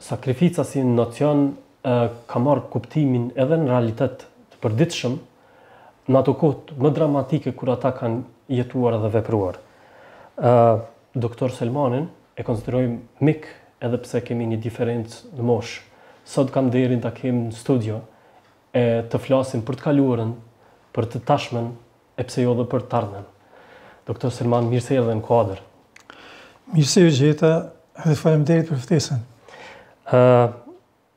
Sakrifica si nocion ka marrë kuptimin edhe në realitet të përditshëm, në ato kohë më dramatike kur ata kanë jetuar dhe vepruar. Doktor Selmanin e konsideroj mik edhe pse kemi një diferencë në moshë. Sot kam nderin ta kem në studio e të flasim për të kaluarën, për të tashmen, e pse jo dhe për t'ardhmen. Doktor Selman mirë se erdhe në kuadër. Mirë se ju gjeta dhe faleminderit për ftesën. Ë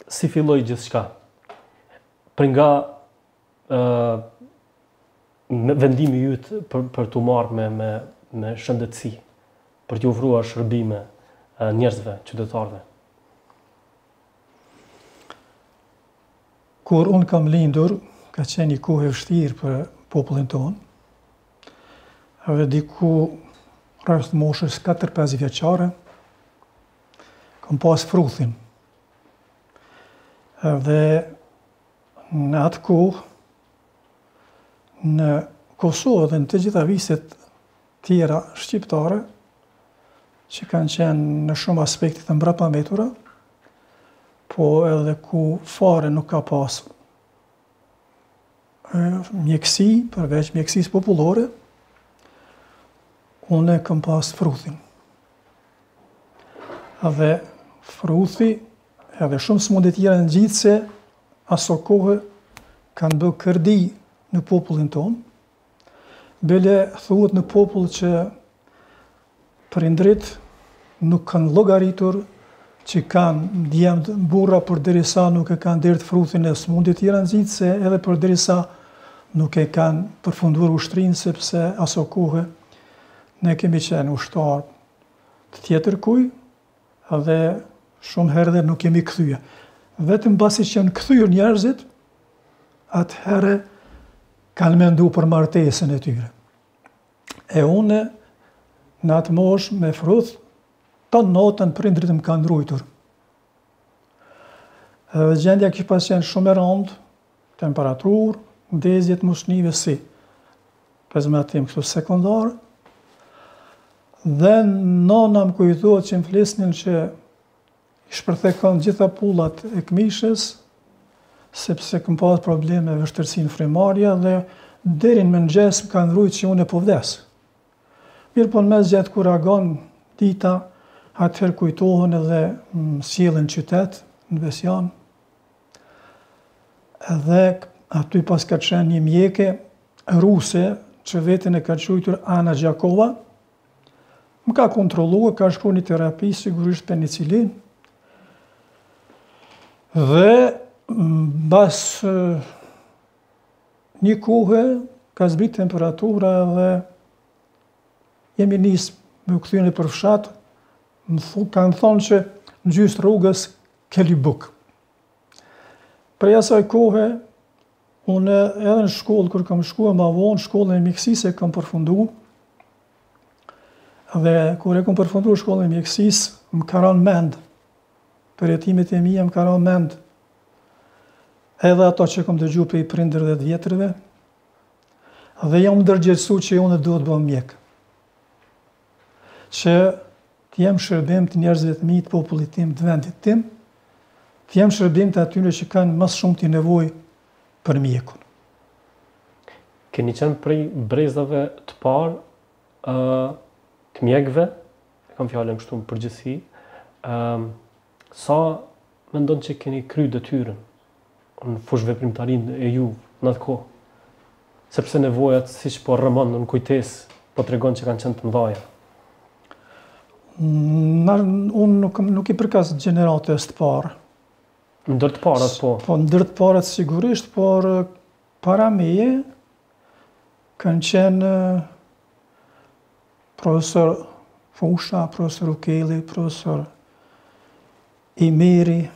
si filloi gjithçka? Prej nga ë vendimi yt për për t'u marrë me me me shëndetësi, për t'u ofruar shërbime njerëzve, qytetarëve. Kur unë kam lindur, ka qenë një kohë e vështirë për popullin tonë. Dhe diku rreth moshës 4-5 vjeçare kam pas fruthin. Dhe në atë kohë në Kosovë dhe në të gjitha viset tjera shqiptare që kanë qenë në shumë aspekte të mbrapambetura, po edhe ku fare nuk ka pas mjekësi, përveç mjekësisë popullore, unë e kam pas fruthin. Dhe fruthi edhe shumë sëmundje tjera ngjitëse aso kohë kanë bë kërdi në popullin tonë, Bile thuhet në popull që prindërit nuk kanë llogaritur që kanë djem burra përderisa nuk e kanë derdhë fruthin e sëmundje të ngjitëse edhe përderisa nuk e kanë përfunduar ushtrinë sepse aso kohe ne kemi qenë ushtarë të tjetërkuj, dhe shumë herë dhe nuk jemi kthye. Vetëm mbasi që janë kthye njerëzit, atëherë kanë mendu për martesën e tyre. E unë, në atë moshë me fruth, tanë natën prindërit më kanë ruajtur. Dhe gjendja kish pas qenë shumë e rëndë, Temperaturë, ndezje të mushknive si prezantim kështu sekondar dhe nëna më kujtohet që më fliste që i shpërthekon gjitha pullat e këmishës, sepse këmë pas probleme me vështirësi n'frymëmarrje dhe deri në mëngjes më kanë rujt që unë e po vdes. Mirëpo në mëngjes kur agon dita, atëherë kujtohen edhe më sjellin në qytet në Besianë, Edhe aty paska qenë një mjeke ruse që veten e ka quajtur Ana Gjakova. Më ka kontrolluar, ka shkru një terapi sigurisht penicilin. Dhe mbas një kohe ka zbrit temperatura dhe jemi nisë me u kthy për fshat, më kanë thonë që në gjysë të rrugës ke lyp bukë. Prej asaj kohe, unë edhe në shkollë, kur kam shkuar ma vonë, shkollën e mjekësisë e kam përfundu, dhe kur e kam përfundu shkollën e mjekësisë, më karan mend, përjetimet e mija më karan mend, edhe ato që kam dëgju prej prindërve dhe të vjetrëve, dhe jam ndërgjegjësu që unë duhet të bëhem mjek. Që Të jem në shërbim të njerëzve të mi, të popullit tim, të vendit tim, të jem në shërbim të atyre që kanë ma së shumti nevojë për mjekun. Keni qenë prej brezave të parë ë të mjekëve, e kam fjalën kështu në përgjithësi, ë Sa mendon që keni kry detyrën në fushëveprimtarinë e juaj në atë kohë, sepse nevojat siç po rrëmon në kujtesë po tregon që kanë qenë të mëdhaja? Unë nuk nuk i përkas gjeneratës së parë. Ndër të parët po. Po ndër të parët sigurisht, por para meje kanë qenë Profesor Fusha, Profesor Ukeli, Profesor Imeri,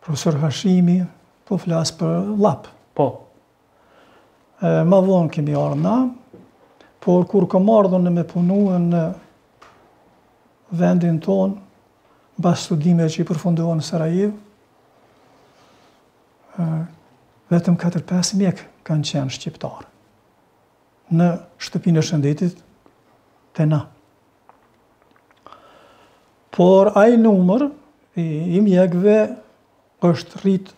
Profesor Hashimi, po flas për Llap. Po. Ma vonë kemi ardh na, por kur kom ardh unë me punu në vendin tonë, mbas studimeve që i përfundova në Sarajevë, vetëm 4-5 mjekë kanë qenë shqiptarë. në shtëpinë e shëndetit te na. Por ai numër i mjekëve është rrit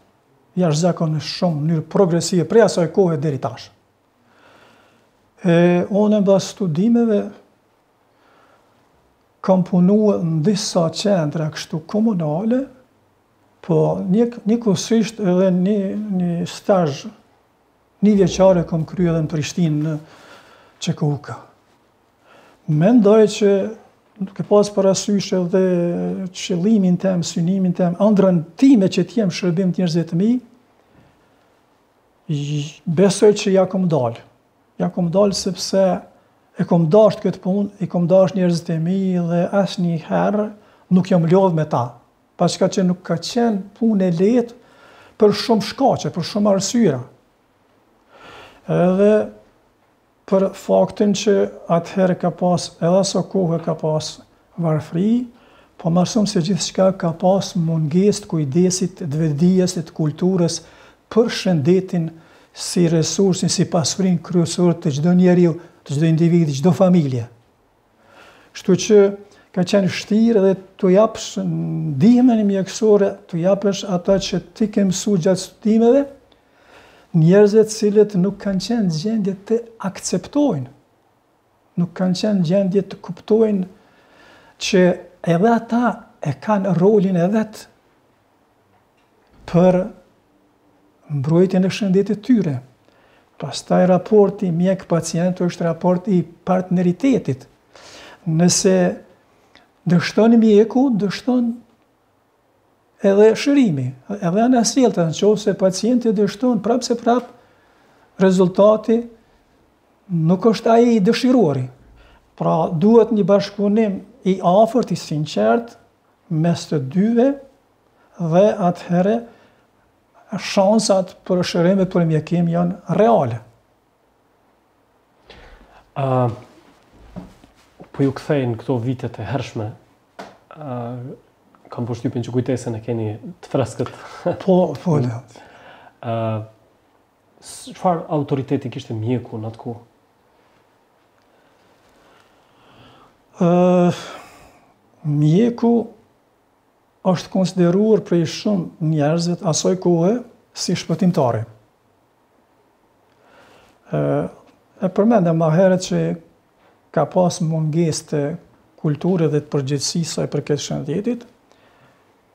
jashtëzakonisht shumë në mënyrë progresive prej asaj kohe deri tash. E unë mbas studimeve kam punuar në disa qendra kështu komunale, po një një kusht edhe një një stazh Njëvjeçar e kam kryer edhe në Prishtinë në QKUK. Mendoj që duke pas parasysh edhe qëllimin tem, synimin tem, andrrën time që të jem në shërbim të njerëzve të mi, besoj që ja kom dal. Ja kom dal sepse e kom dashtë këtë punë, i kom dashtë njerëzit e mi dhe asnjëherë nuk jam lodhë me ta. paçka që nuk ka qenë punë e lehtë për shumë shkaqe, për shumë arsyera. Edhe për faktin që atëherë ka pas edhe aso kohe ka pas varfri, po më shumë se gjithçka ka pas mungesë të kujdesit, të vetëdijes e të kulturës për shëndetin si resursin, si pasurinë kryesore të çdo njeriu, të çdo individi, të çdo familje. Kështu që ka qenë vështirë edhe t'u japësh ndihmën mjekësore, t'u japësh ato që ti ke mësuar gjatë studimeve, njerëzve të cilët nuk kanë qenë në gjendje të akceptojnë, nuk kanë qenë në gjendje të kuptojnë që edhe ata e kanë rolin e vet për mbrojtjen e shëndetit të tyre. Pastaj raporti mjek-pacient është raport i partneritetit. Nëse dështon mjeku, dështon edhe shërimi, edhe anasjelltas, në qoftë se pacienti dështon prapëseprapë, rezultati nuk është ai i dëshiruari. Pra duhet një bashkëpunim i afërt, i sinqertë mes të dyve dhe atëherë shansat për shërim dhe për mjekim janë reale. Uh, po ju kthej në këto vitet e hershme, uh, kam përshtypjen që kujtesën e keni të freskët. po, po, dhe. Uh, Çfarë autoriteti kishte mjeku në atë kohë? Uh, mjeku është konsideruar prej shumë njerëzve t'asaj kohe si shpëtimtari. Uh, e përmende ma herët që ka pas mungesë të kulturës dhe të përgjegjësisë sa i përket shëndetit,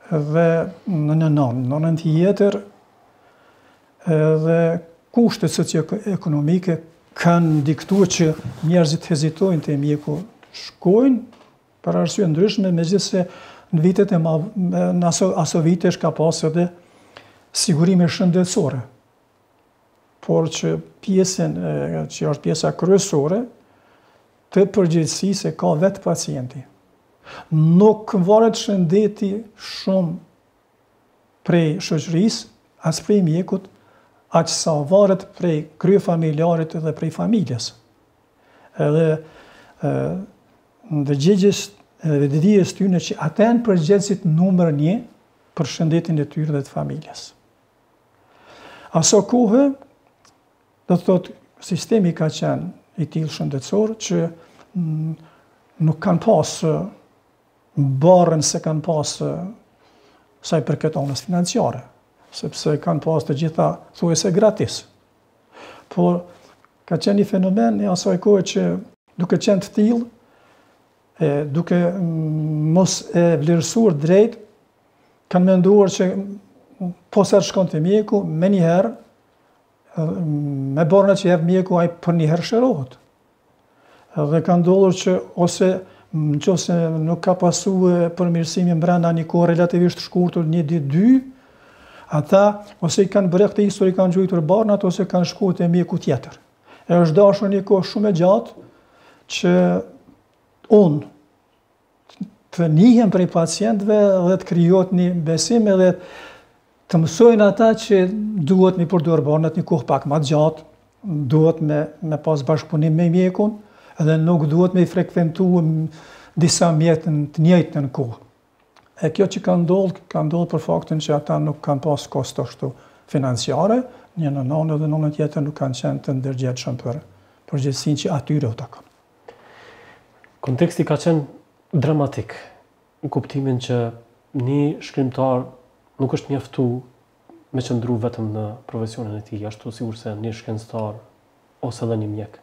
Edhe në një anë, në anën tjetër, edhe kushtet socio-ekonomike kanë diktuar që njerëzit të hezitojnë te mjeku të shkojnë për arsye të ndryshme, megjithëse në vitet e në aso, aso vitesh ka pas edhe sigurime shëndetësore. Por që pjesën që është pjesa kryesore, të përgjegjësisë e ka vetë pacienti. Nuk varet shëndeti shumë prej shoqërisë, as prej mjekut, aq sa varet prej kryefamiljarit dhe prej familjes. Edhe ndërgjegjes edhe vetëdijes së tyne që ata janë përgjegjësit numër një për shëndetin e tyre dhe të familjes. Aso kohe, Do të thotë, sistemi ka qenë i tillë shëndetësor që nuk kanë pasë barrën se kanë pasë sa i përket anës financiare, sepse kanë pasë të gjitha thuajse gratis. Por, ka qenë një fenomen i asaj kohe që duke qenë të tillë, e, duke mos e vlerësuar drejt, kanë menduar që posa shkon te mjeku, menjëherë, me barna që jep mjeku, ai përnjëherë shërohet. Dhe ka ndodhur që ose në qoftë se nuk ka pasur përmirësim mbrenda një kohë relativisht të shkurtër një ditë dy, ata ose i kanë bërë këtë histori kanë gjujtur barnat ose kanë shku te mjeku tjetër. E është dashur një kohë shumë e gjatë që unë të njihem prej pacientëve dhe të krijohet një besim edhe të mësojnë ata që duhet me i përdor barnat një kohë pak ma gjatë, duhet me, me pas bashkëpunim me mjekun dhe nuk duhet me i frekventu disa mjekë në të njëjtën kohë. E kjo që ka ndodhë, ka ndodhë për faktin që ata nuk kanë pas kosto ashtu financiare, në njërën anë dhe n'anën tjetër nuk kanë qenë të ndërgjegjshëm për përgjegjësinë që atyre u takon. Konteksti ka qenë dramatik, në kuptimin që një shkrimtar nuk është mjaftu me qëndru vetëm në profesionin e tij, ashtu sikurse një shkencëtar ose dhe një mjek.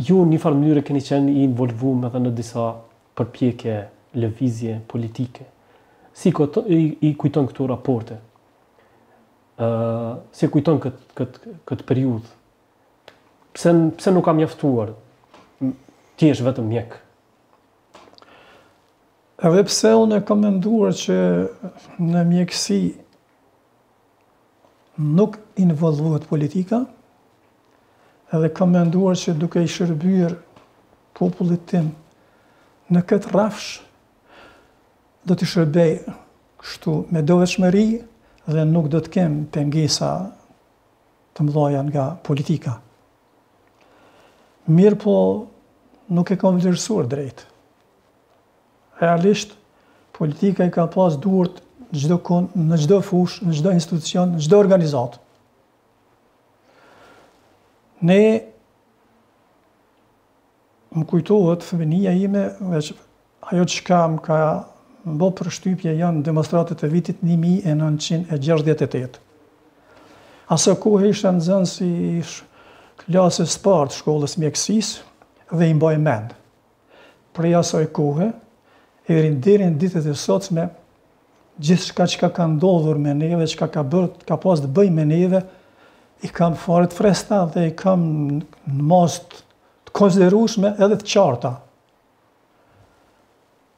Ju në një farë mënyre keni qenë i involvum edhe në disa përpjekje, lëvizje politike. Si i, i kujton këto raporte? Uh, si kujton këtë kët, kët periudhë? Pse pse nuk ka mjaftuar të jesh vetëm mjek? Edhe pse unë e kam menduar që në mjekësi nuk involvohet politika, edhe kam menduar që duke i shërbyer popullit tim në këtë rrafsh, do t'i shërbej kështu me devotshmëri dhe nuk do të kem pengesa të mëdhaja nga politika. Mirëpo nuk e kam vlerësuar drejt. Realisht politika i ka pas duart në çdo fushë, në çdo institucion, në çdo organizatë. Ne Më kujtohet fëminia ime veç ajo çka më ka bo përshtypje janë demonstratat e vitit një mijë e nëntëqind e gjashtëdhjetë e tetë. Aso kohe isha nxënës i klasës së parë të shkollës s'mjekësisë dhe i mbaj mend. Prej asaj kohe e deri në ditët e sotme gjithçka çka ka ndodhur me neve çka ka bërë ka pas të bëjë me neve i kam fare të freskëta dhe i kam në masë të konsiderueshme edhe të qarta.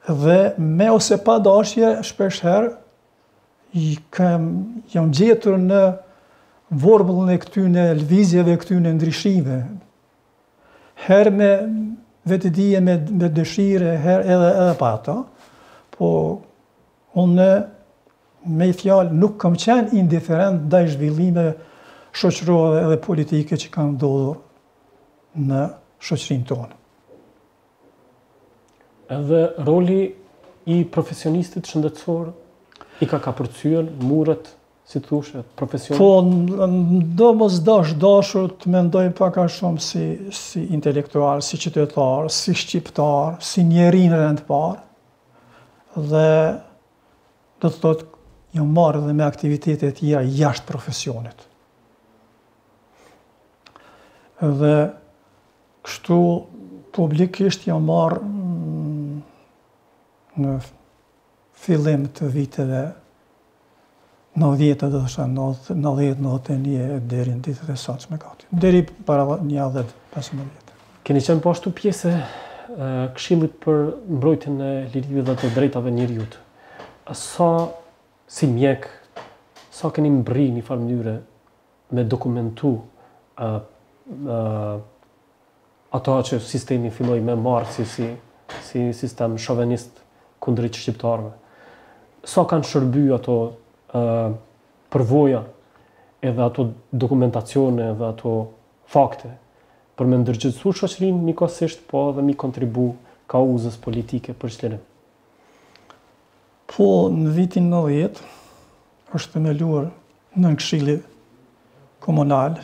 Dhe me ose pa dashje, shpesh herë, jam gjetur në vorbullën e këtyne lëvizjeve, këtyne ndryshimeve. Herë me vetëdije, me dëshire, herë edhe edhe pa ato, po unë me i fjalë nuk kam qenë indiferent ndaj zhvillimeve shoqërore edhe politike që kanë ndodhur në shoqërinë tonë. Edhe roli i profesionistit shëndetësor i ka kapërcyer muret, si të thush, profesion. Po, domosdo është dashur të mendoj pak ma shumë si si intelektual, si qytetar, si shqiptar, si njeri në rend të parë. Dhe do të thotë jam marrë edhe me aktivitete të tjera jashtë profesionit. Dhe kështu publikisht jam marrë mm, në fillim të viteve 90 do thosha 90-91 e deri në ditët e sotshme gati. Deri para nja 10-15 vjetë. Keni qenë po ashtu pjesë e këshillit për mbrojtjen e lirive dhe të drejtave të njeriut. Sa si mjek, sa keni mbrri njëfarë mënyre me dokumentu ato që sistemi filloi me marrë si, si, si sistem shovinist kundrejt shqiptarëve. Sa kanë shërby ato përvoja edhe ato dokumentacione edhe ato fakte për me ndërgjegjësu shoqërinë njëkohësisht po edhe me i kontribu kauzës politike për çlirim. Po në vitin nëntëdhjetë është themeluar Nënkëshilli Komunal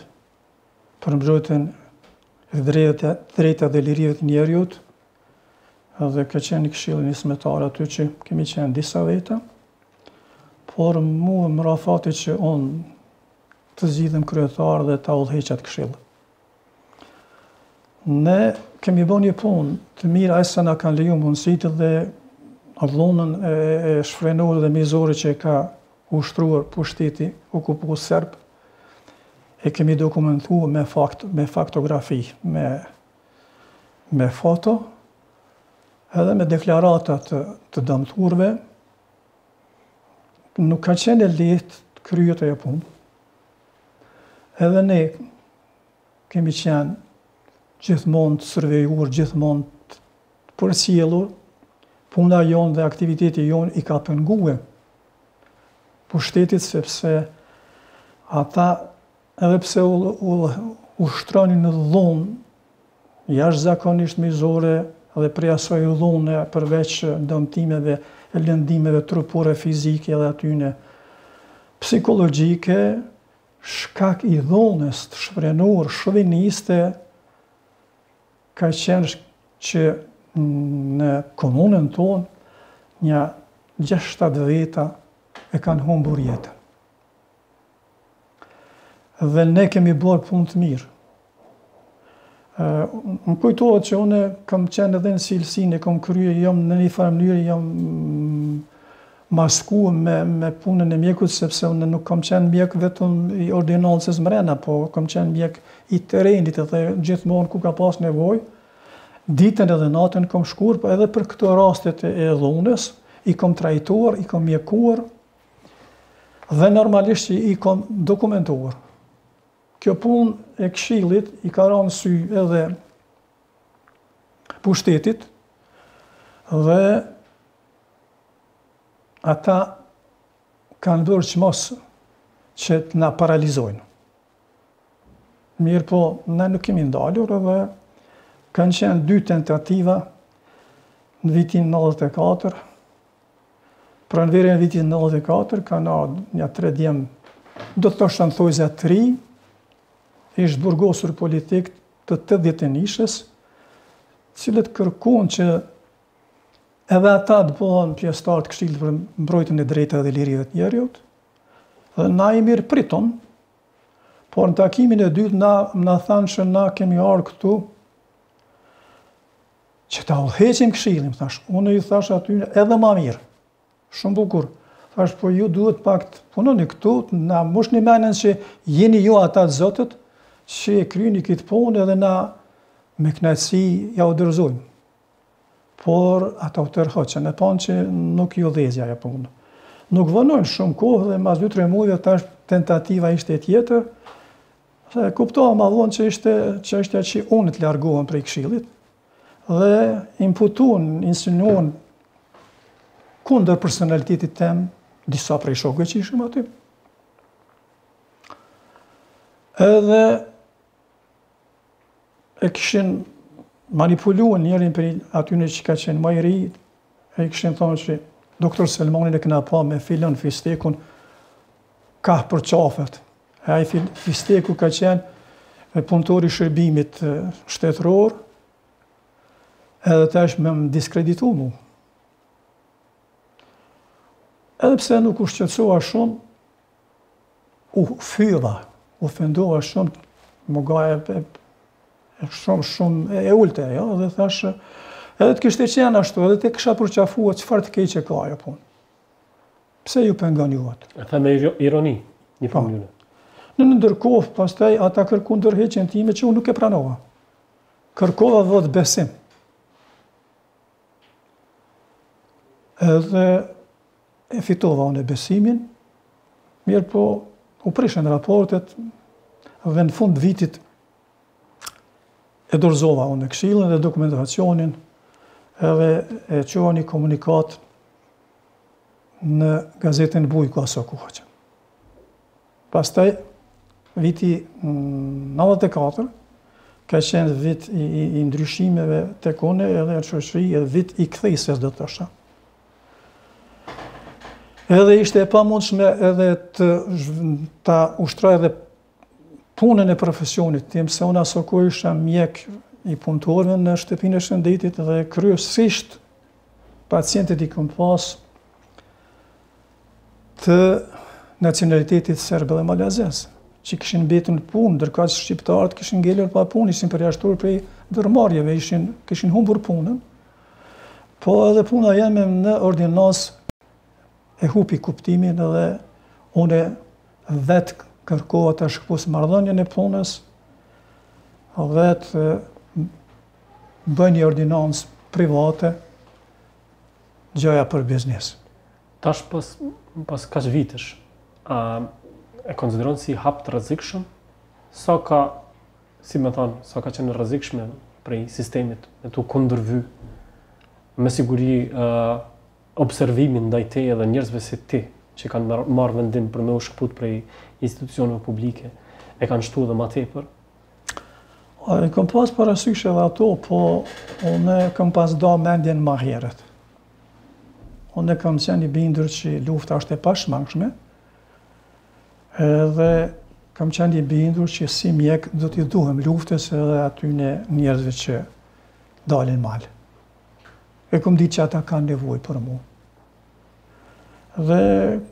për Mbrojtjen e Drejta, Drejta dhe Lirive të Njeriut, dhe ka qenë një këshill nismëtar aty që kemi qenë disa veta, por mu më ra fati që unë të zgjidhem kryetar dhe ta udhëheqja atë këshill. Ne kemi bo një punë të mirë aq sa na kanë leju mundësitë dhe dhunën e, e shfrenuar dhe mizore që ka ushtruar pushteti okupues serb e kemi dokumentu me fakt, me faktografi, me me foto edhe me deklarata të, të dëmtuarve. Nuk ka qenë e lehtë kryhet ajo punë. Edhe ne kemi qenë gjithmonë të survejuar, gjithmonë të përcjellur, puna jonë dhe aktiviteti jonë i ka pengue pushtetit sepse ata edhe pse u, u, ushtronin një dhunë, jashtëzakonisht mizore dhe prej asaj dhune përveç dëmtimeve e lëndimeve trupore fizike dhe atyne psikologjike, Shkak i dhunës të shfrenuar shoviniste ka qenë që në komunën tonë nja gjashtë shtatë veta e kanë humbur jetën. Dhe ne kemi bërë punë të mirë, Më kujtohet që unë kam qenë edhe në cilësinë, e kam krye, jam në një farë mënyrë, jam masku me, me punën e mjekut, sepse unë nuk kam qenë mjek vetëm i ordinancës mrena, po kam qenë mjek i terenit edhe gjithmonë ku ka pas nevojë, ditën edhe natën kam shkuar, po edhe për këto rastet e dhunës, i kam trajtuar, i kam mjekuar, dhe normalisht i kam dokumentuar. Kjo punë e këshillit i ka ranë në sy edhe pushtetit dhe ata kanë bërë çmos që të na paralizojnë. Mirëpo, ne nuk kemi ndalur edhe kanë qenë dy tentativa në vitin 94 Pranverën e vitit nëntëdhjetë e katër kanë ardhur nja tre djem, do të thosha në thojza të rinj, ish të burgosur politikë të tetëdhjetenjëshës, të cilët kërkuan që edhe ata të bëhen pjesëtarë të Këshillit për Mbrojtjen e të Drejtave dhe Lirive të Njeriut, dhe na i mirëpritëm, por në takimin e dytë na na thanë që na kemi ardhur këtu Që ta udhëheqim këshillin, thash, unë ju thash aty edhe ma mirë. Shumë bukur. Thash, po ju duhet pak të punoni këtu, na mushni menen që jeni ju ata të zotët, që e kryni këtë punë edhe na me knaqësi jau dorzojmë. Por, ata u tërhoqën, e panë që nuk ju ndez ajo punë. Nuk vonoi shumë kohë dhe mas 2-3 muje dhe tash tentativa ishte tjetër, E kuptova ma vonë që ishte çështja që unë të largohem prej këshillit dhe imputun, insinuun kundër personalitetit tem disa prej shokëve që ishim aty. Edhe E kishin manipulue njërin prej atyre që ka qenë më i ri, e i kishin thonë që doktor Selmanin e kena pa me filan fistekun kah për qafet. E ai fisteku ka qenë punëtor i shërbimit shtetëror, edhe tash me më diskreditu mu. Edhe pse nuk u shqetësova shumë, U fyva, u ofendova shumë, m'u ngja shumë, shumë e ulët ajo, dhe thashë, edhe të kishte qenë ashtu, edhe të kisha përqafu, çfarë të keqe ka ajo punë? Pse ju pengon ju ajo? E thashë me ironi, një po. familje. Në ndërkohë, pastaj, ata kërkun dorëheqjen time që unë nuk e pranova. Kërkova votëbesim. Edhe E fitova unë besimin, mirëpo u prishen raportet dhe në fund vitit e dorëzova unë këshillin dhe dokumentacionin edhe e çova një komunikat në gazetën Bujku asokohe. Pastaj viti 94 mm, ka qenë vit i, i, i ndryshimeve tek unë edhe në shoqëri edhe vit i kthesës do të thosha. Edhe ishte e pamundshme edhe ta ushtroj edhe punën e profesionit tim, se unë asokohe isha mjek i punëtorëve në shtëpinë e shëndetit dhe kryesisht pacientët i kom pas të nacionalitetit serb dhe malazez, që kishin mbetë në punë, ndërkaq shqiptarët kishin ngelur pa punë, ishin përjashtur prej ndërmarrjeve, ishin kishin humbur punën, Po edhe puna jeme në ordinancë e hupi kuptimin edhe unë vetë kërkova ta shkëpus marrëdhënien e punës, dhe të bëj një ordinancë private, gjoja për biznes. Tash pas, pas kaq vitesh, a e konsideron si hap të rrezikshëm? Sa ka si me thanë, sa ka qenë e rrezikshme prej sistemit me t'u kundërvu, me siguri uh, observimin ndaj teje dhe njerëzve si ti që kanë marrë vendim për me u shkëput prej institucioneve publike e kanë shtu edhe ma tepër? A, e kam pas parasysh edhe ato, po unë kam pas da mendjen ma herët. Unë kom qenë i bindur që lufta është e pashmangshme, Edhe kam qenë i bindur që si mjek do t'i duhem luftës edhe atyne njerëzve që dalin në mal. E kom dit që ata kanë nevojë për mua. Dhe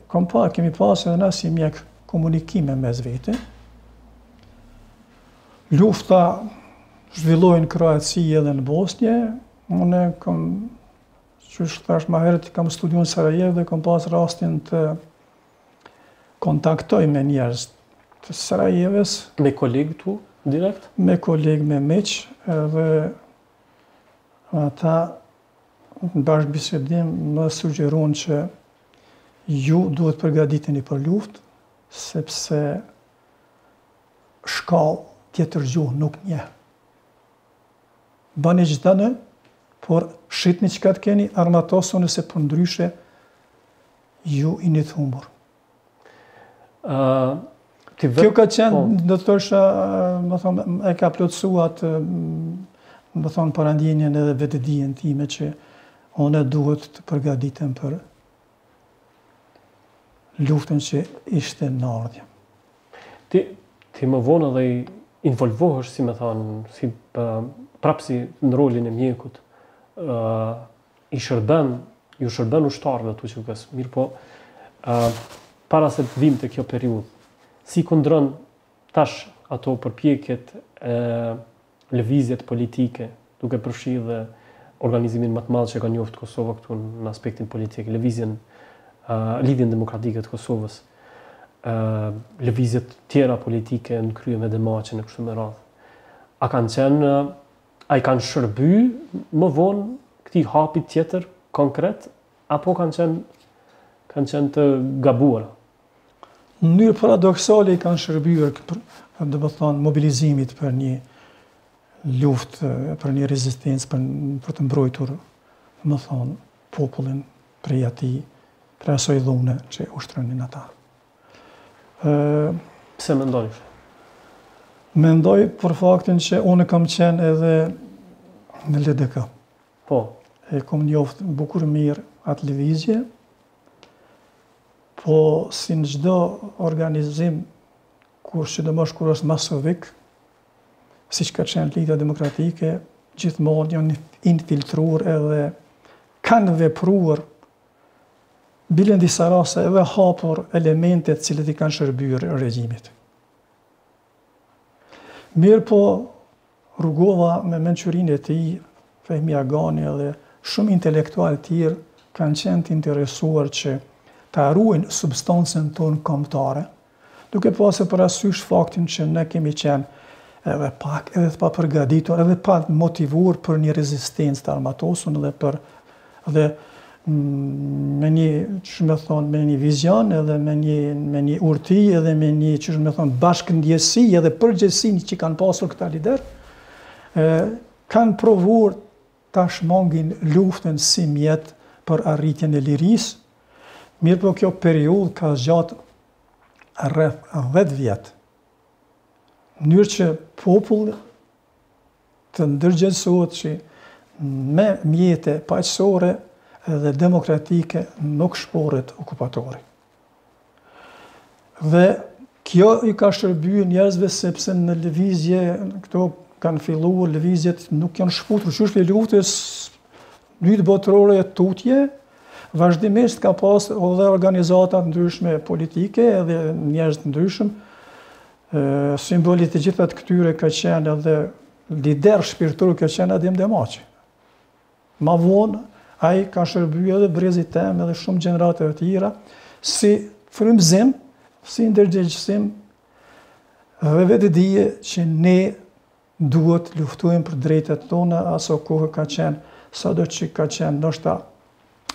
kom pa, kemi pas edhe na si mjek komunikime mes vete. Lufta zhvillohej në Kroaci edhe në Bosnje. Unë kam që e thash ma herët kam studiu në Sarajevë dhe kam pas rastin të kontaktoj me njerëz të Sarajevës. Me kolegët e tu direkt? Me kolegë, me miq dhe ata në bashkëbisedim më sugjeruan që ju duhet të përgatiteni për luftë sepse shkau tjetër gjuhë nuk njeh. Bani çka dini, por shitni çka të keni, armatosuni se përndryshe Ju jini të humbur. Kjo ka qenë, po. domethonë, e ka plotësuar, domethonë, parandjenjën edhe vetëdijen time që unë duhet të përgaditem për luftën që ishte në ardhje. Ti, ti më vonë edhe involvohesh, si me thanë, si prapë si në rolin e mjekut, i shërben, ju shërben ushtarëve të UÇK-së, mirëpo, para se të vijmë te kjo periudhë, si i kundron tash ato përpjekjet e lëvizjet politike, duke përfshi dhe organizimin ma të madh që ka njoft Kosova këtu në aspektin politik, lëvizjen, lidhjen demokratike të Kosovës, lëvizjet tjera politike në krye me Demaçin e kështu me radhë. A kanë qenë A i kanë shërby më vonë këtij hapit tjetër konkret apo kanë qenë kanë qenë të gabuara? Në mënyrë paradoksale i kanë shërbyer domethonë mobilizimit për një luftë, për një rezistencë, për, për të mbrojtur, domethonë, popullin prej atij, prej asoj dhune që ushtronin ata. Pse mendoni kështu? Mendoj për faktin që unë kam qenë edhe në LDK. Po. E kom njoft bukur mirë atë lëvizje. Po, si në çdo organizim, kur sidomos kur është masovik, siç ka qenë lidhja demokratike, gjithmonë janë infiltruar edhe kanë vepruar Bile në disa raste edhe hapur elemente të cilët i kanë shërbyer regjimit. Mirëpo Rugova me mençurinë e tij, Fehmi Agani dhe shumë intelektualë tjerë kanë qenë të interesuar që ta ruajnë substancën tonë kombëtare, Duke pasur parasysh faktin që ne kemi qenë edhe pak edhe të papërgatitur edhe pa motivuar për një rezistencë të armatosur edhe për dhe me një, do me thënë, me një vizion edhe me një me një urti edhe me një do me thënë, bashkëndjesi edhe përgjegjësinë që kanë pasur këta liderë kanë provuar ta shmangin luftën si mjet për arritjen e lirisë, mirëpo kjo periudhë ka zgjatë rreth dhjetë vjet, në mënyrë që populli të ndërgjegjësohet që me mjete paqësore dhe demokratike nuk shporret okupatori. Dhe kjo i ka shërbyer njerëzve sepse në lëvizje këto kanë filluar lëvizjet nuk janë shkëputur qysh prej luftës dytë botërore e tutje vazhdimisht ka pas edhe organizata të ndryshme politike edhe njerëz të ndryshëm simboli i të gjitha këtyre ka qenë edhe lider shpirtëror ka qenë Adem Demaçi Ma vonë, ai i ka shërbyer edhe brezit tem edhe shumë gjeneratave të tjera si frymëzim, si ndërgjegjësim dhe vetëdije që ne duhet të luftojmë për drejtat tona asokohe ka qenë, sado që ka qenë, ndoshta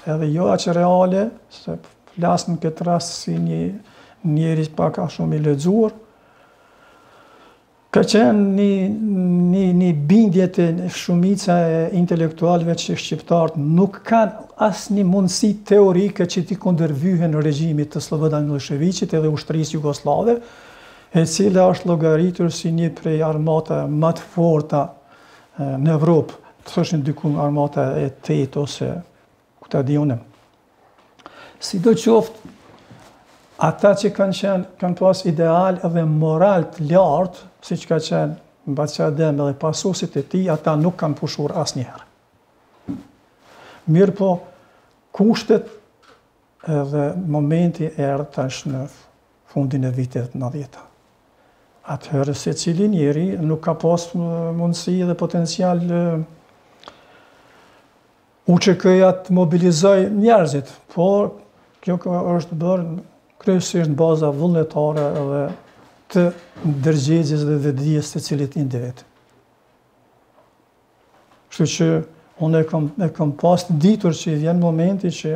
edhe jo aq reale, se flas në këtë rast si një njeri pak a shumë i lexuar. Ka qenë një një një bindje te shumica e intelektualëve që shqiptarët nuk kanë asnjë mundësi teorike që t'i kundërvyhen regjimit të Sllobodan Millosheviqit edhe ushtrisë jugosllave, e cila është llogaritur si një prej armatave ma të forta në Evropë, thoshin diku armata e tetë ose Ku ta di unë. Sidoqoftë, ata që kanë qenë, kanë pas ideal dhe moral të lartë, siç ka qenë baca Adem dhe pasuesit e tij, ata nuk kanë pushuar asnjëherë. Mirëpo, kushtet edhe momenti erdhë tash në fundin e viteve nëntëdhjeta. Atëherë secili njeri nuk ka pas mundësi dhe potencial UÇK-ja të mobilizojë njerëzit, por kjo është bërë kryesisht në baza vullnetare dhe të ndërgjegjës dhe vetëdijes të secilit individ. Kështu që unë e kam, e kam pas të ditur që i vjen momenti që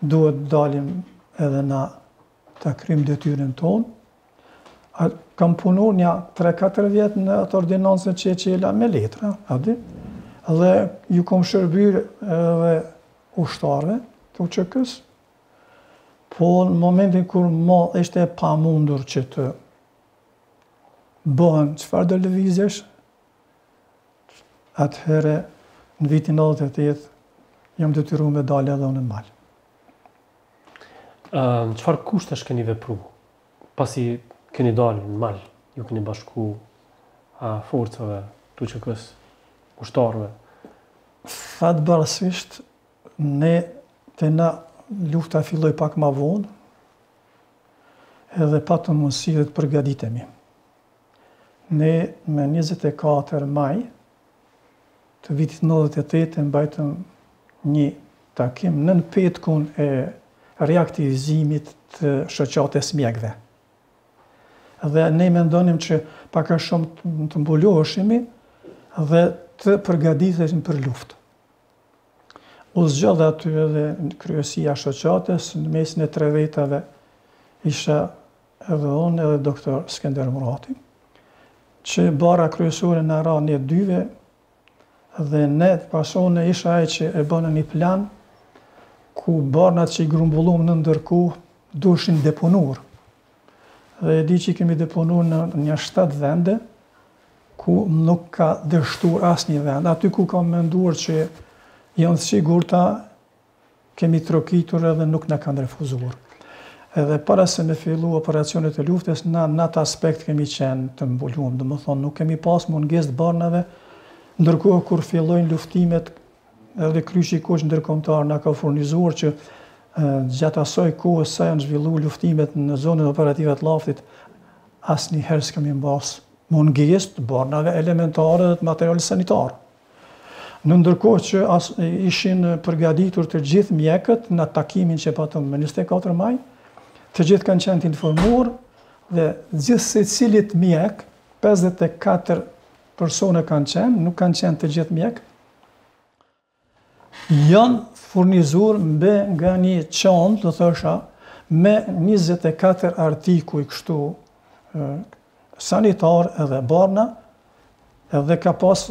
duhet të dalim edhe na ta kryjmë detyrën tonë. Kam punu nja 3-4 vjet në atë ordinancën që e çela me letra, a di, dhe ju kam shërby edhe ushtarëve të UÇK-së, po në momentin kur ma ishte e pamundur që të bëhen çfarëdo lëvizjesh, atëherë në vitin 98, jam detyru me dalë edhe unë në mal. Në çfarë kushtesh keni vepru, pasi keni dalë në mal, ju keni bashku forcave të UÇK-së, ushtarëve? Fatbardhësisht, ne te na lufta filloi pak ma vonë, edhe patëm mundësi dhe të përgatitemi. Ne me njëzet e katër maj, të vitit nëntëdhjetë e tetë e mbajtëm një takim nën petkun e riaktivizimit të shoqatës së mjekëve. Dhe ne mendonim që pak a shumë të mbuloheshimi dhe të përgatiteshim për luftë. U zgjodh aty edhe kryesia e shoqatës, në mesin e tre vetave isha edhe unë edhe doktor Skender Murati, që barra kryesore na ra ne dyve dhe në fakt unë isha ai që e bëra një plan ku barnat që i grumbulluam në ndërkohë duheshin deponuar. dhe e di që i kemi deponu në një shtatë vende, ku nuk ka dështuar asnjë vend. Aty ku kam menduar që janë të sigurta, kemi trokitur edhe nuk na kanë refuzuar. Edhe para se me fillu operacionet e luftës, na në atë aspekt kemi qenë të mbulum, domethënë nuk kemi pas mungesë të barnave, ndërkohë kur fillojnë luftimet, Edhe Kryqi i Kuq Ndërkombëtar na ka furnizuar që gjatë asaj kohës sa janë zhvilluar luftimet në zonën operative të Llapit, asnjëherë s'kemi pasë mungesë të barnave elementare dhe të materialit sanitar. Në ndërkohë që ishin përgatitur të gjithë mjekët në takimin që patëm më 24 maj, të gjithë kanë qenë të informuar dhe gjithsecili mjek, 54 persona kanë qenë, nuk kanë qenë të gjithë mjek, Janë furnizur mbe nga një çantë, do thosha, me 24 artikuj kështu sanitar edhe barna, edhe ka pas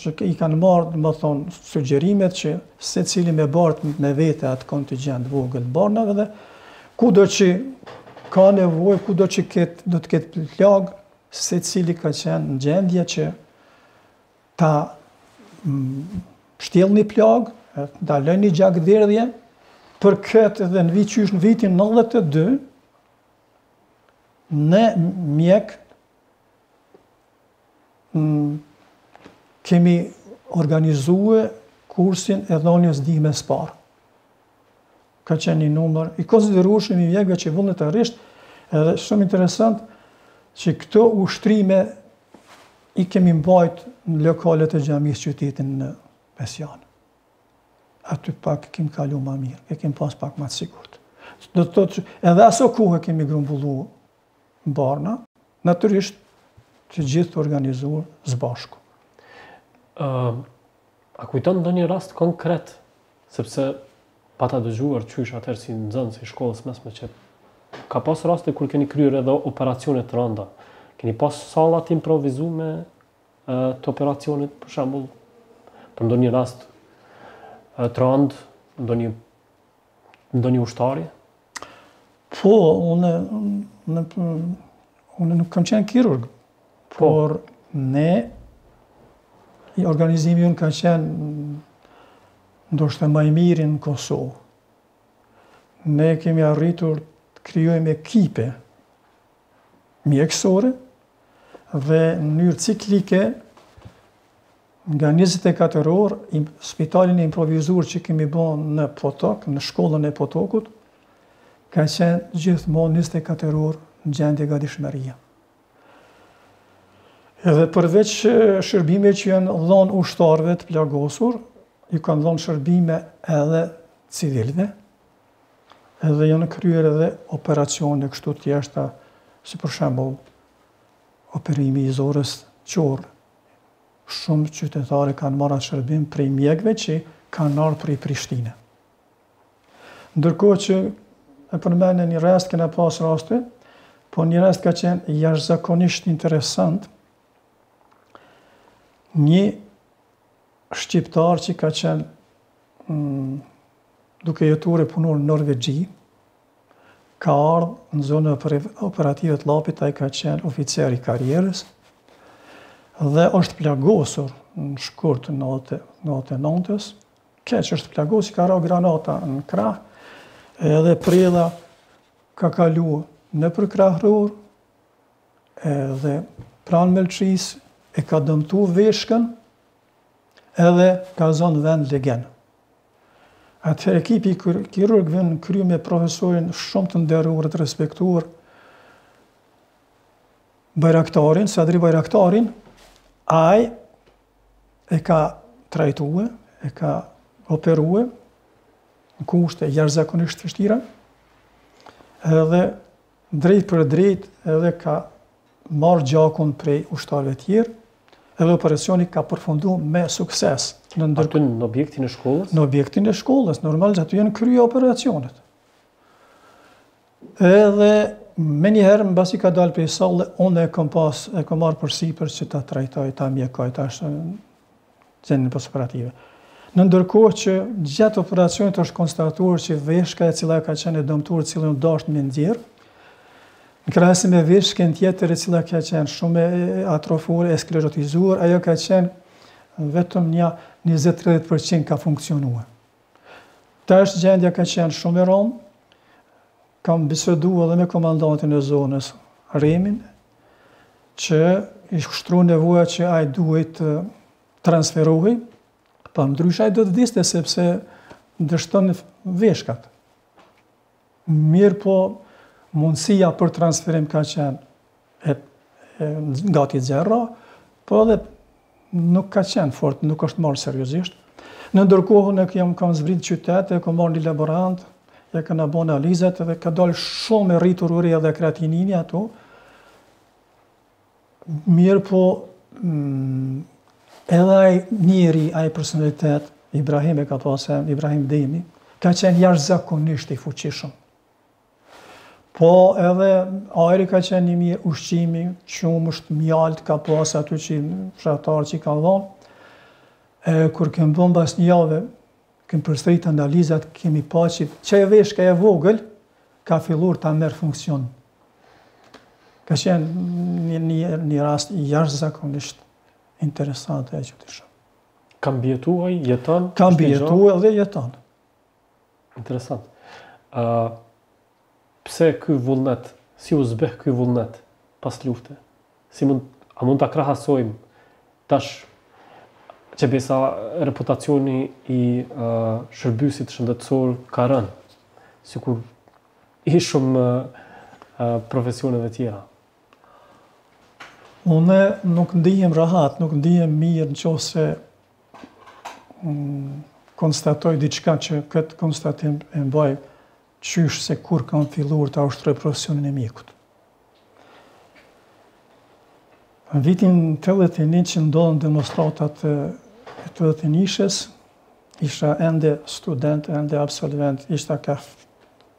që i kanë marrë, domethënë, sugjerimet që secili me bart me vete atë kontigjent të vogël të barnave dhe kudo që ka nevojë, kudo që të ketë, do të ketë plagë, secili ka qenë në gjendje që ta mbështjell një plagë, ta ndalojnë gjakderdhje, për këtë edhe në vitë qysh në vitin 92, ne mjekët, kemi organizue kursin e dhënies së ndihmës së parë. ka qenë një numër i konsiderueshëm i mjekëve që vullnetarisht edhe shumë interesant që këto ushtrime i kemi mbajt në lokalet e xhamisë qytetit në Besianë. Aty pak kemi kalu ma mirë, e kemi pas pak ma të sigurt. Do të thotë që edhe aso kohë kemi grumbullu barna, natyrisht të gjithë të organizuar së bashku. Ë a e kujton ndonjë rast konkret sepse pata dëgjuar qysh atëherë si nxënëse e shkollës mesme që ka pas raste kur keni kryer edhe operacione të randa. Keni pas salla të improvizume të operacionit, për shembull, për ndonjë rast të rand, ndonjë ndonjë ushtari? Po, unë, unë, unë nuk kam qenë kirurg, po. por ne, organizimi ynë ka qenë ndoshta ma i miri në Kosovë. Ne kemi arritur të krijojmë ekipe, mjekësore dhe në mënyrë ciklike nga 24 orë spitalin e improvizuar që kemi bo në Potok, në shkollën e Potokut, ka qenë gjithmonë 24 orë në gjendje gatishmërie. Edhe përveç shërbimeve që janë dhanë ushtarëve të plagosur, ju kanë dhanë shërbime edhe civilëve, Edhe janë kryer edhe operacione kështu të thjeshta, si për shembull operimi i zorrës qorrë. Shumë qytetarë kanë marrë atë shërbim prej mjekëve që kanë ardhur prej Prishtine. Ndërkohë që e përmende një rast, kena pas raste, po një rast ka qenë jashtëzakonisht interesant. Një shqiptar që ka qenë duke jetuar e punuar në Norvegji, ka ardhur në zonën operative të Llapit, ai ka qenë oficer i karrierës dhe është plagosur në shkurt nantëdhet e nantës, keq është plagosur, ka ra granata në krah, edhe prela ka kaluar nëpër krahror, edhe pranë melçis e ka dëmtu veshkën, Edhe ka zënë vend n'legen. Atëherë ekipi i kirurgëve në krye me profesorin shumë të nderuar dhe të respektuar Bajraktarin, Sadri Bajraktarin, ai e ka trajtuar, e ka operuar në kushte jashtëzakonisht të vështira. Edhe Drejtpërdrejt edhe ka marrë gjakun prej ushtarëve tjerë, edhe operasioni ka përfundu me sukses. Aty në objektin e shkollës? Në objektin e shkollës, normal që aty janë krye operacionet. Edhe menjëherë mbasi ka dalë prej salle, unë e kom pas, e kom marrë përsipër që ta trajtoj, ta mjekoj, ta asht Gjendjen pasoperative. Në ndërkohë që gjatë operacionit është konstatuar që veshka e cila ka qenë e dëmtuar, e cila u dashtë me nxjerrë, në krahasim me veshkën tjetër e cila ka qenë shumë e atrofuar, e sklerotizuar, ajo ka qenë vetëm nja 20-30% ka funksionuar. Tash gjendja ka qenë shumë e rëndë, kam bisedu edhe me komandantin e zonës, Remin, që u shtru nevoja që ai duhet të transferohej, përndryshe ai do të vdiste sepse i dështon veshkat. Mirëpo, mundësia për transferim ka qenë gati zero, po edhe nuk ka qenë fort, nuk është marrë seriozisht. Në ndërkohë, unë kam zbrit n'qytet, e kam marrë një laborant, e kena bo analizat dhe ka dalë shumë e rritur urea edhe kreatinini ato. Mirëpo mm, edhe ai njeri, ai personalitet, Ibrahim e ka pasur emrin Ibrahim Demi, ka qenë jashtëzakonisht i fuqishëm. Po edhe ajri ka qenë i mirë, ushqimi, qumësht, mjaltë, ka pas aty fshatarë që i kanë dhonë. E, kur kemë bo mbas një jave, kemë përsërit analizat, kemi pa që që e veshka e vogël, ka fillu të merr funksion Ka qenë një rast jashtëzakonisht interesant e që shumë. Ka mbijetuar, jeton? Ka mbijetuar dhe jeton. Interesant. Pse ky vullnet, si u zbeh ky vullnet pas lufte? Si mund, a mund ta krahasojmë tash që besa reputacioni i uh, shërbimit shëndetësor ka rënë, sikur i shumë uh, profesioneve tjera? Unë nuk ndihem rahat, nuk ndihem mirë në qoftë se mm, konstatoj diçka që këtë konstatim e mbaj qysh se kur kam fillur ta ushtroj profesionin e mjekut. Në vitin 81 që ndodhën demonstratat e tetëdhetenjëshes, isha ende student, ende absolvent, isha ka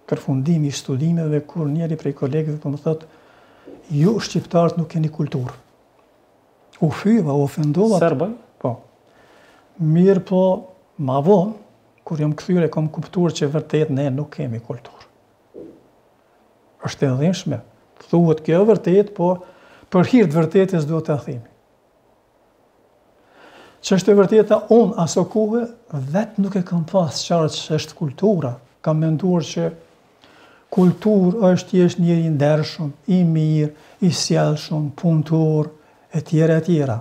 përfundimi i studimeve kur njëri prej kolegëve po më thotë, ju shqiptarët nuk keni kulturë. U fyva, u ofendova. Serb? Po. Mirëpo, ma vonë, kur jam kthyer e kam kuptuar që vërtet ne nuk kemi kulturë. Është e dhimbshme të thuhet kjo e vërtetë, por për hir të së vërtetës duhet ta themi. Ç'është e vërteta unë aso kohë vetë nuk e kam pas qartë ç'është kultura. Kam menduar që kulturë është thjesht njeri i ndershëm, i mirë, i sjellshëm, punëtor e tjera e tjera.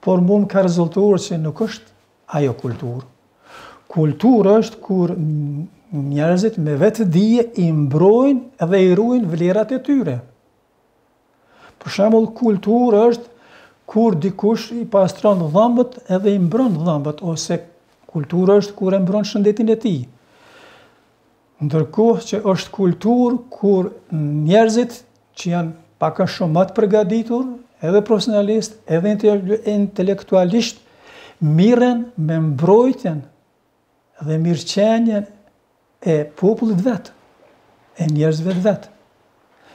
Por mu më ka rezultuar që nuk është ajo kulturë. Kulturë është kur njerëzit me vetëdije i mbrojnë dhe i ruajnë vlerat e tyre. Për shembull, kulturë është kur dikush i pastron dhëmbët edhe i mbron dhëmbët ose kulturë është kur e mbron shëndetin e tij. Ndërkohë që është kulturë kur njerëzit që janë pak a shumë ma të përgatitur, edhe profesionalisht, edhe intelektualisht, merren me mbrojtjen dhe mirëqenien e popullit vet, e njerëzve të vet,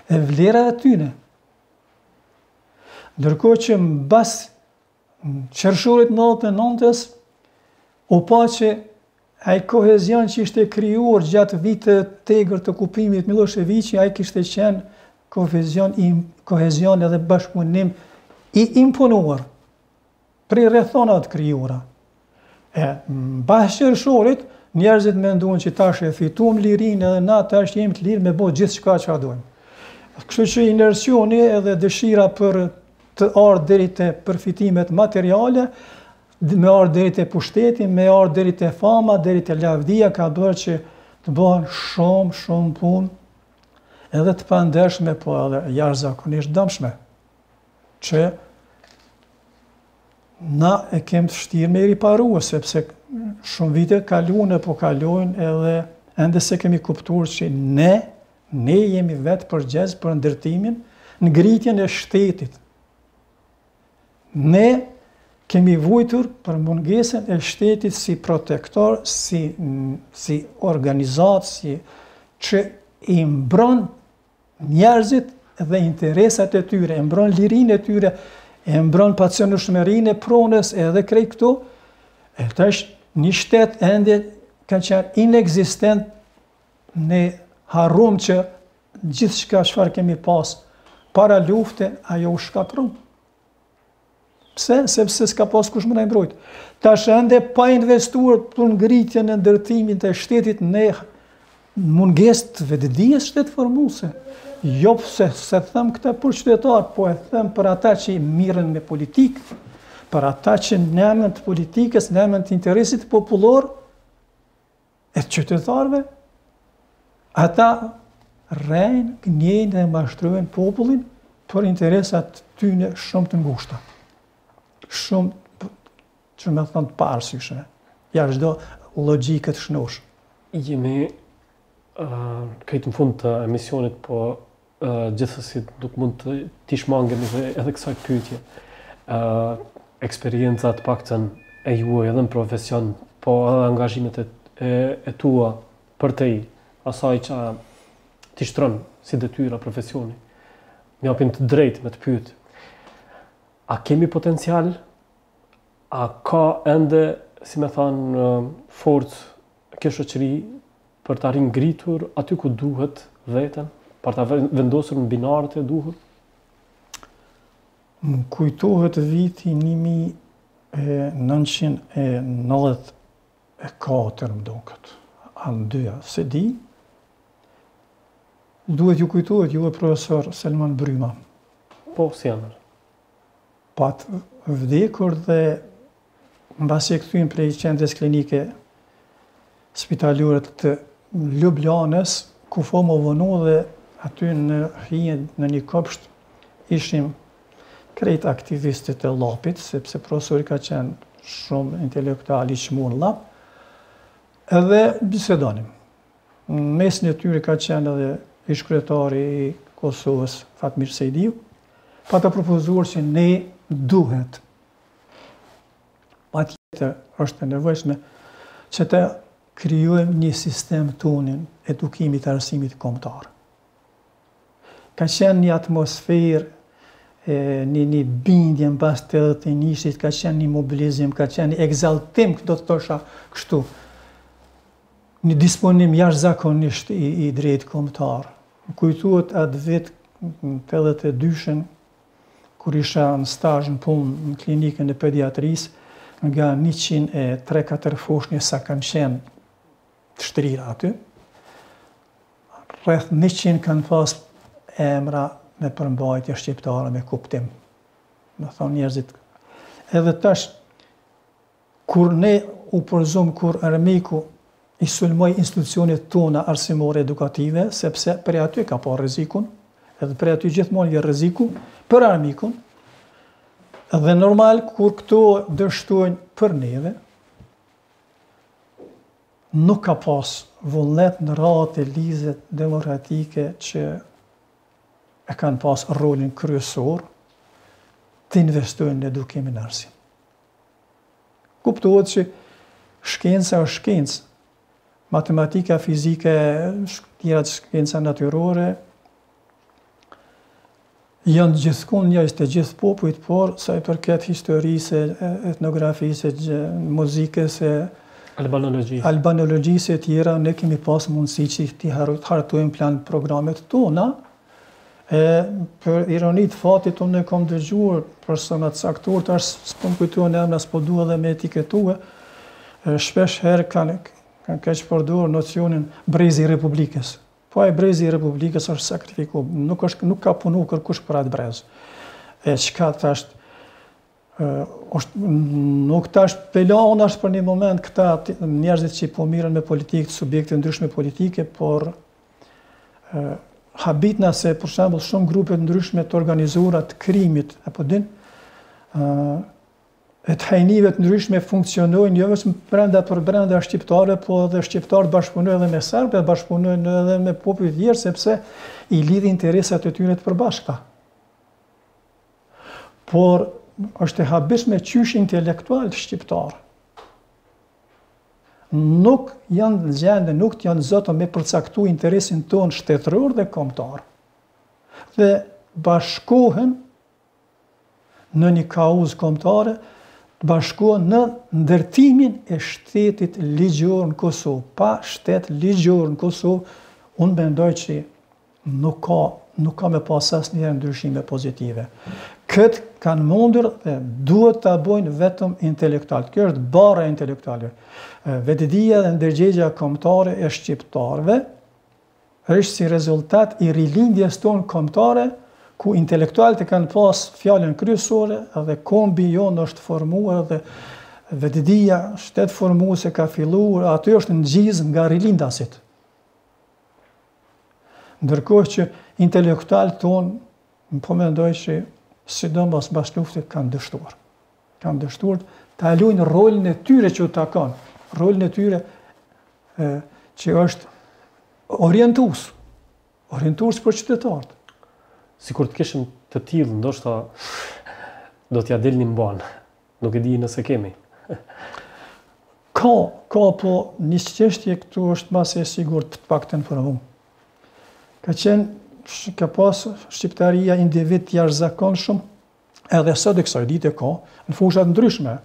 e vlerave të tyne. Ndërkohë që mbas qershorit nëntëdhetë e nëntës u pa që ai kohezion që ishte krijuar gjatë viteve të egër të okupimit Millosheviqit, ai kishte qenë kohezion edhe bashkëpunim i imponuar prej rrethanave të krijuara. E mbas qershorit, njerëzit menduan që tash e fitum lirinë edhe na tash jemi të lirë me bo gjithçka çka dojmë. Kështu që inercioni edhe dëshira për të ardhë deri te përfitimet materiale, me ardhë deri te pushteti, me ardhë deri te fama, deri te lavdia ka bërë që të bëhen shumë shumë punë edhe të pandershme, po edhe jashtëzakonisht të dëmshme. që na e kemi vështirë me i riparua, sepse shumë vite kalun e po kalojnë edhe ende s'e kemi kuptuar që ne, ne jemi vetë përgjegjës për ndërtimin, ngritjen e shtetit. Ne kemi vujtur për mungesën e shtetit si protektor, si, si organizatë, si që i mbron Njerëzit dhe interesat e tyre, e mbron lirinë e tyre, e mbron pacenueshmërinë e pronës edhe krejt këtu, se te ne shteti ende ka qenë inekzistent, ne harrum që gjithçka çfarë kemi pas para lufte, ajo u shkatrru. Pse? Sepse s'ka pas kush me na mbrojt. Tash ende pa investuar për ngritjen e ndërtimin e shtetit në mungesë të vetëdijes shtetformuse. Jo pse s'e them këtë për qytetarë, po e them për ata që mirren me politikë, për ata që në emën të politikës, në emën të interesit popullor, e qytetarëve, ata rrejnë, gënjejnë dhe mashtrojnë popullin për interesa të tyne shumë të ngushta. Shumë, qysh me thonë, të paarsyeshme, jashtë çdo logjike të shnoshë. Jemi uh, këtu në fund të emisionit, po Gjithsesi nuk mund t'i shmangemi edhe kësaj pyetje. Ë eksperienca të paktën e juaj edhe në profesion, po edhe angazhimet e, e, e tua përtej asaj që t'i shtron si detyrë profesioni. Më japin të drejtë me të pyet: a kemi potencial? A ka ende, si me thanë, forcë kjo shoqëri për ta ringritur aty ku duhet veten, për ta vendosur në binarët e duhur? Më kujtohet viti 1994, më doket, a në dyja, s'e di, duhet ju kujtohet juve profesor Selman Bryma. Po, si anër. pat vdekur dhe mbasi e kthyen prej qendrës klinike spitalore të Ljubljanës, kufoma u vonu dhe aty në hijen në një kopsht ishim krejt aktivistët e Llapit, sepse profesori ka qenë shumë intelektual i çmuar n'Llap, edhe bisedonim. Në mesin e tyre ka qenë edhe ish-kryetari i Kosovës, Fatmir Sejdiu, pata propozuar që ne duhet patjetër është e nevojshme që të krijojmë një sistem tonin të edukimit të arsimit komtar. Ka qenë një atmosferë, një, një bindje mbas tetëdhjetë e njëshit, ka qenë një mobilizim, ka qenë një ekzaltim, këtë do të thosha kështu. Një disponim jashtëzakonisht i drejtë kombëtar. Më kujtohet atë vit tetëdhjetë e dyshin kur isha në stazh në punë në klinikën e pediatrisë, nga njëqind e tre katër foshnje sa kanë qenë të shtrira aty, rreth njëqind kanë pas emra me përmbajtje shqiptare me kuptim. Do thotë njerëzit edhe tash Kur ne u përzum kur armiku i sulmoi institucionet tona arsimore edukative, sepse prej aty e ka parë rrezikun, edhe prej aty gjithmonë vjen rreziku për armikun, dhe normal kur këto dështojnë për neve, nuk ka pas vullnet në radhët e Lidhjes Demokratike që e kanë pas rolin kryesor të investojnë në edukim e arsim. Kuptohet që shkenca është shkencë. Matematika, fizika e tjera shkenca natyrore janë gjithkund njëjtë te gjithë popujt, por sa i përket historisë, etnografisë, muzikës, albanologjisë, albanologjisë e tjera, ne kemi pas mundësi që t'i hartojmë planprogramet tona, E për ironi të fatit unë e kam dëgjuar persona të caktuar, tash s'po më kujtohen emra, s'po dua dhe me etiketue, shpeshherë kanë kanë keqpërdorur nocionin brezi i Republikës. Po ai brezi i Republikës është sakrifikuar, nuk është nuk ka punu kërkush për atë brez. E çka tash Nuk tash pe lajmë nesh për një moment këta njerëzit që po miren me politikë të subjekteve të ndryshme politike, por habitna se për shembull shumë grupe të ndryshme të organizuara të krimit apo di unë e të hajnive të ndryshme funksionojnë jo vetëm brendapërbrenda shqiptare, po edhe shqiptarë bashkëpunojnë edhe me serbë, bashkëpunojnë edhe me popuj të tjerë sepse i lidh interesat e tyre të përbashkëta. Por, është e habitshme qysh intelektualët shqiptarë nuk janë në gjendje, nuk të janë zotë me përcaktu interesin tonë shtetëror dhe komtar. Dhe bashkohen në një kauzë komtare, të bashkohen në ndërtimin e shtetit ligjor në Kosovë. Pa shtet ligjor në Kosovë, unë mendoj që Nuk ka, nuk ka me pas asnjëherë ndryshime pozitive. Këtë kanë mundur dhe duhet ta bëjnë vetëm intelektualët. Kjo është barra e intelektualëve. Vetëdija dhe ndërgjegja kombëtare e shqiptarëve është si rezultat i rilindjes tonë kombëtare, ku intelektualët e kanë pas fjalën kryesore dhe kombi jonë është formuar dhe vetëdija shtetformuese ka filluar, aty është ngjiz nga rilindasit. Ndërkohë që intelektualët tonë, unë po mendoj që sidomos mbas luftës kanë dështuar. Kanë dështuar ta luajnë rolin e tyre që u takon, rolin e tyre e, që është orientues, orientues për qytetarët. Sikur të kishim të tillë, ndoshta do t'ia dilnim mbanë. Nuk e di nëse kemi. Ka, ka po një çështje këtu është më se e sigurt të paktën për mua. Ka qenë ka pas shqiptaria individë të jashtëzakonshëm edhe sot e kësaj dite ka në fusha të ndryshme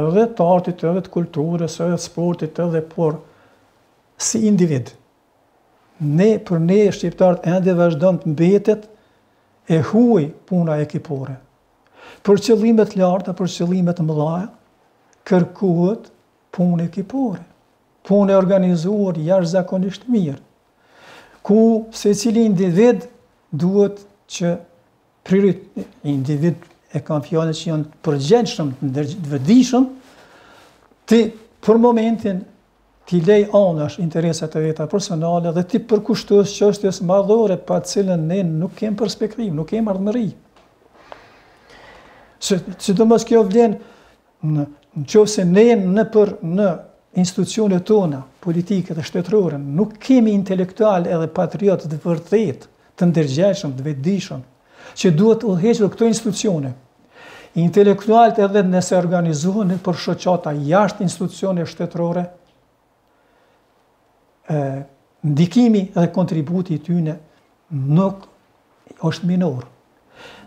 edhe të artit edhe të kulturës edhe të sportit edhe por si individë ne për ne shqiptarët ende vazhdon të mbetet e huaj puna ekipore Për qëllime të larta, për qëllime të mëdhaja, kërkohet punë ekipore, punë e organizuar jashtëzakonisht mirë, ku secili individ duhet që për individë e kam fjalën që janë të përgjegjshëm, të vetëdijshëm, ti për momentin t'i lërë anash interesat e veta personale dhe t'i përkushtohesh çështjes madhore pa të cilën ne nuk kemi perspektivë, nuk kemi ardhmëri. Sidomos kjo vlen në qoftë se ne nëpër institucionet tona politike dhe shtetërore nuk kemi intelektualë edhe patriotë të vërtetë, të ndërgjegjshëm, të vetëdijshëm, që duhet udhëhequr këto institucione. Intelektualët edhe nëse organizohen nëpër shoqata jashtë institucioneve shtetërore, ndikimi dhe kontributi i tyre nuk është minor.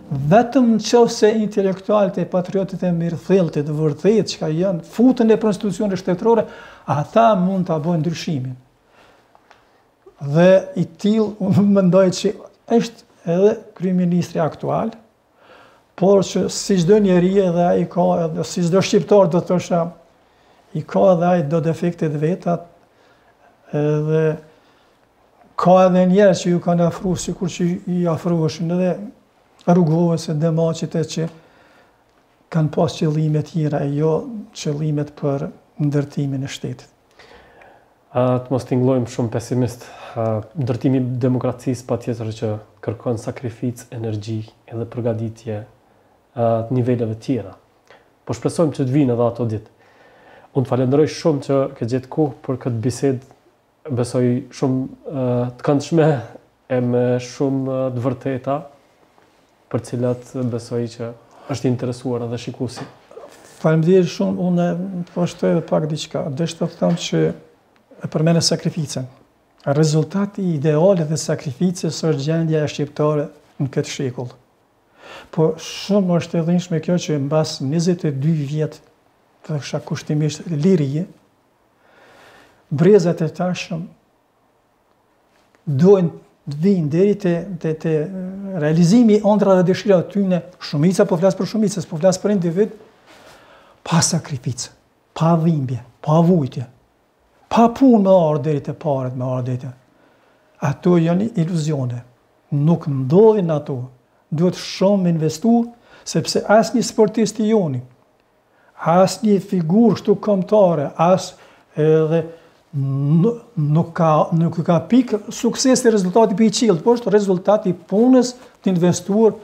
Vetëm në qoftë se intelektualët e patriotët e mirëfilltë e të vërtetë që ka janë, futen nëpër institucione shtetërore, ata mund ta bëjnë ndryshimin. Dhe i tillë unë mendoj që është edhe kryeministri aktual, por që si çdo njeri edhe ai ka edhe si çdo shqiptar do të thosha i ka edhe ai do defekte të vetat edhe ka edhe njerëz që iu kanë afru sikur që i afroheshin edhe Rugovës e Demaçit e që kanë pas qëllime tjera e jo qëllimet për ndërtimin e shtetit. Të mos tingëllojmë shumë pesimistë. Ndërtimi i demokracisë patjetër që kërkon sakrificë, energji dhe përgaditje të niveleve të tjera. Po shpresojmë që të vijnë edhe ato ditë. Unë të falënderoj shumë që ke gjetë kohë për këtë bisedë, besoj shumë të këndshme E me shumë të vërteta për cilat besoj që është i interesuar edhe shikuesi. Faleminderit shumë, unë po shtoj edhe pak diçka. Deshta të them që e përmende sakrificën. Rezultati i idealit dhe sakrificës është gjendja shqiptare në këtë shekull. Po shumë është e dhimshme kjo që mbas 22 vjet të thashë kushtimisht lirie, brezat e tashëm dojnë të vijnë deri te te te realizimi i andrrave dhe dëshirave të tyne, shumica po flas për shumicën, s'po flas për individ, pa sakrificë, pa dhimbje, pa vujtje, pa punë me ardh deri te paret, me ardh deri te. Ato janë iluzione. Nuk ndodhin ato. Duhet shumë investuar sepse asnjë sportist i joni Asnjë figurë kështu kombëtare as edhe nuk ka nuk i ka pikë suksesi rezultati prej qiellit, po është rezultat i punës të investuar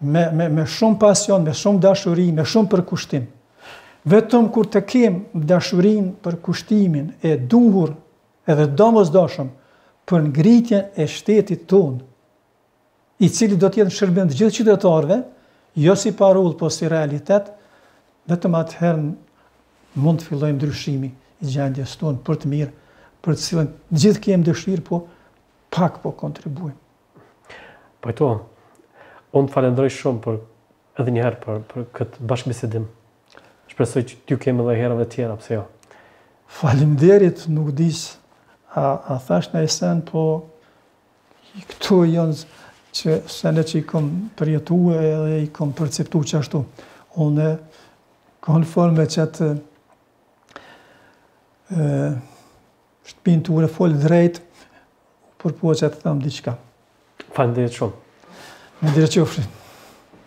me, me, me shumë pasion, me shumë dashuri, me shumë përkushtim. Vetëm kur të kemi dashurinë, përkushtimin e duhur edhe domosdoshëm për ngritjen e shtetit tonë, i cili do të jetë në shërbim të gjithë qytetarëve, jo si parullë, po si realitet, vetëm atëherë mund të fillojë ndryshimi i gjendjes tonë për të mirë, për të cilën të gjithë kemi dëshirë, po pak po kontribuojmë. Po ajo, unë të falenderoj shumë për edhe një herë për, për këtë bashkëbisedim. Shpresoj që ty të kemi edhe herëve tjera, pse jo. Faleminderit, nuk di sa, a thash në esencë, po Këto janë qëto sene që i kom përjetu edhe i kom perceptu qashtu. Unë konform me qat shprehinë teme me folë drejt, u përpoqa të tham diçka. Faleminderit shumë. Me nder qofshi.